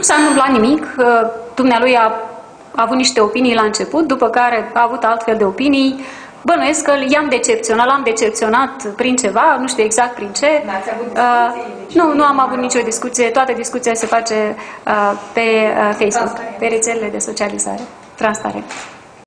Nu s-a întâmplat nimic. Uh, dumnealui a avut niște opinii la început, după care a avut altfel de opinii. Bănuiesc că i-am decepționat, l-am decepționat prin ceva, nu știu exact prin ce. N-ați avut Uh, deci nu, nu am avut nicio discuție. Toată discuția se face uh, pe uh, Facebook, pe rețelele de socializare. Transparent.